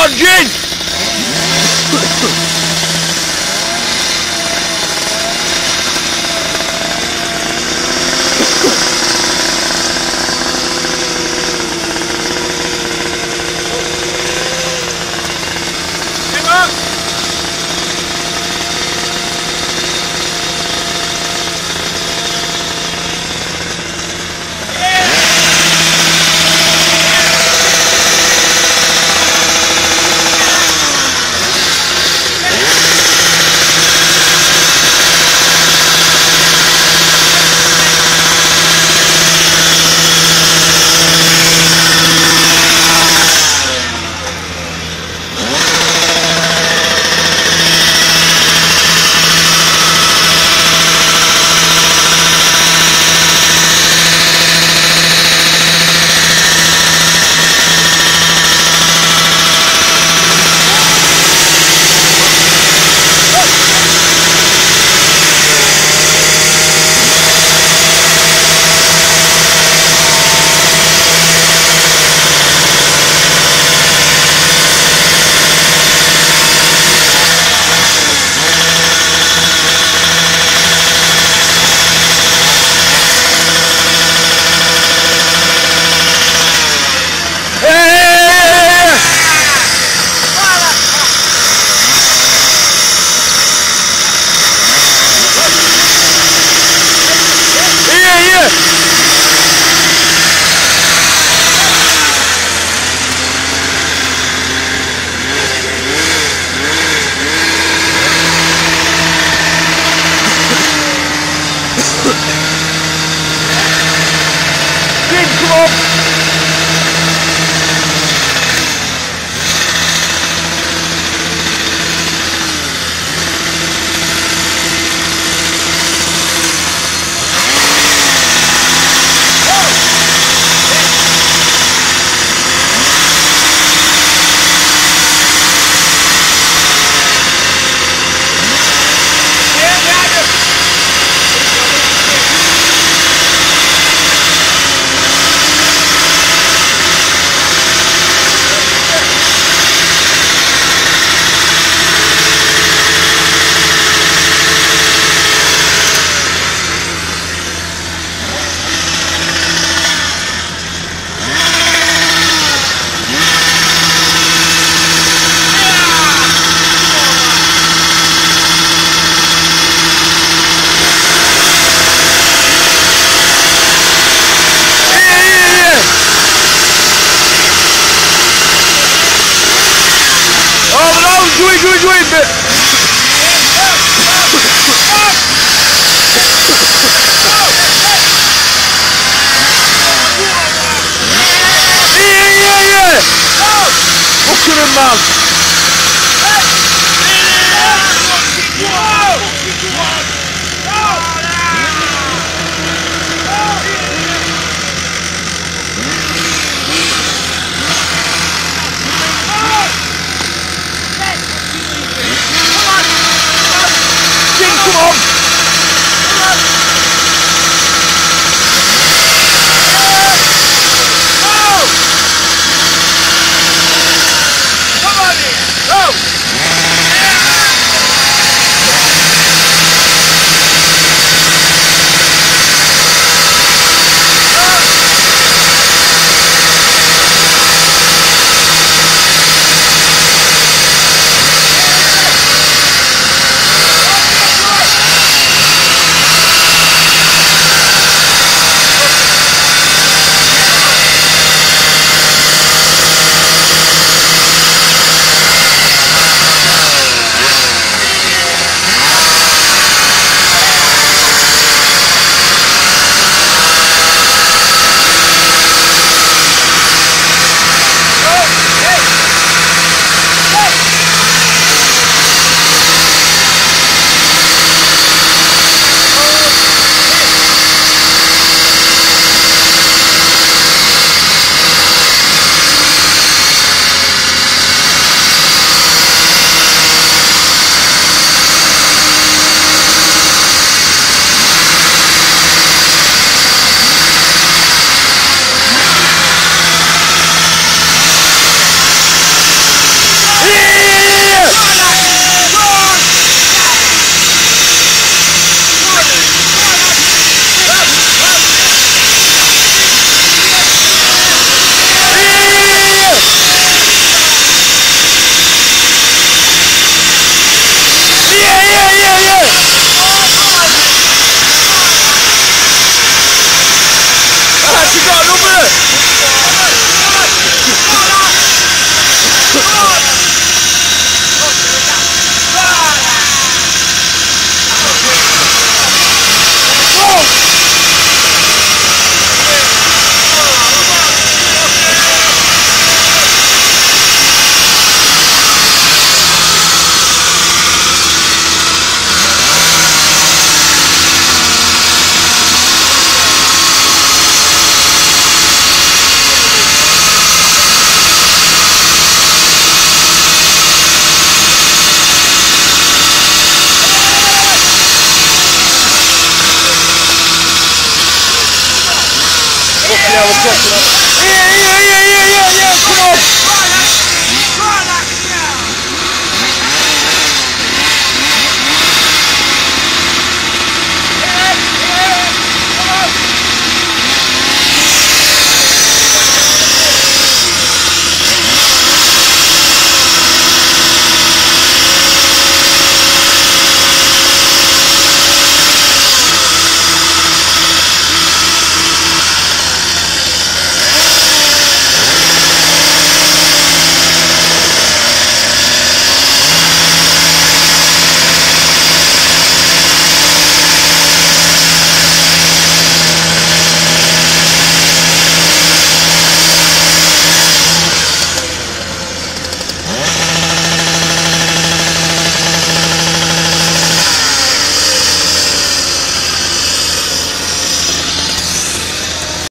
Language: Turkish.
on, Jin! Be. İyi iyi iyi. Bu kırılmaz. We're crossing up. Yeah, yeah, yeah, yeah, yeah, yeah, come on!